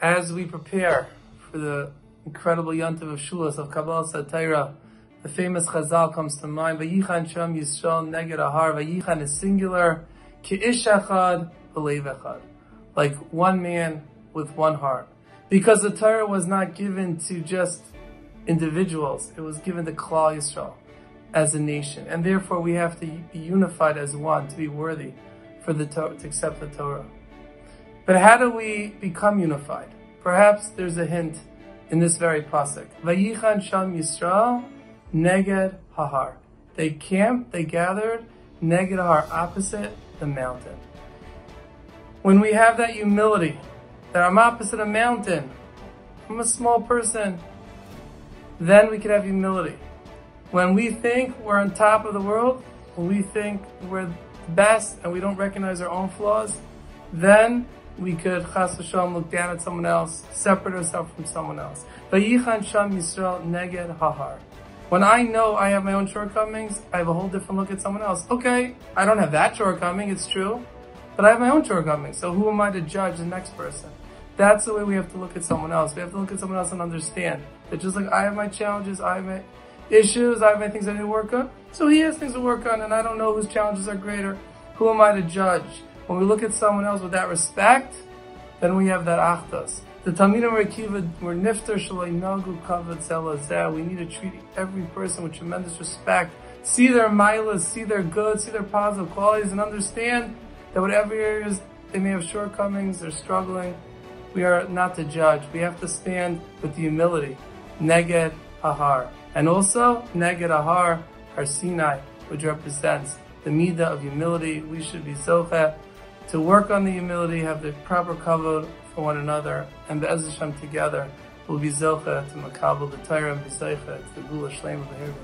as we prepare for the incredible yontiv of Shulas of Kabbalas HaTorah, the famous Chazal comes to mind. Vayichan Sham Yisrael Neged Ahar. Vayichan is singular. Ki'ish Echad. Like one man with one heart. Because the Torah was not given to just individuals. It was given to Klal Yisrael as a nation. And therefore we have to be unified as one to be worthy for the to accept the Torah. But how do we become unified? Perhaps there's a hint in this very pasuk. Vayichan Sham Yisrael Neged Hahar. They camped, they gathered Neged Hahar, opposite the mountain. When we have that humility, that I'm opposite a mountain, I'm a small person, then we can have humility. When we think we're on top of the world, when we think we're the best and we don't recognize our own flaws, then we could chas v'shalom look down at someone else, separate ourselves from someone else. Vayichan sham Yisrael neged hahar. When I know I have my own shortcomings, I have a whole different look at someone else. Okay, I don't have that shortcoming, it's true, but I have my own shortcomings. So who am I to judge the next person? That's the way we have to look at someone else. We have to look at someone else and understand that just like I have my challenges, I have my issues, I have my things I need to work on. So he has things to work on, and I don't know whose challenges are greater. Who am I to judge? When we look at someone else with that respect, then we have that achdus. The Talmidim Rekiva were nifter shalay nagu kavod zelazeh. We need to treat every person with tremendous respect. See their milas, see their good, see their positive qualities, and understand that whatever areas they may have shortcomings, they're struggling, we are not to judge. We have to stand with the humility. Neged Ahar. And also, Neged Ahar, Har Sinai, which represents the midah of humility. We should be zocheh to work on the humility, have the proper kavod for one another, and Be'ez Hashem together will be zocha to makabel the Torah and be to the Gula Shlema Behir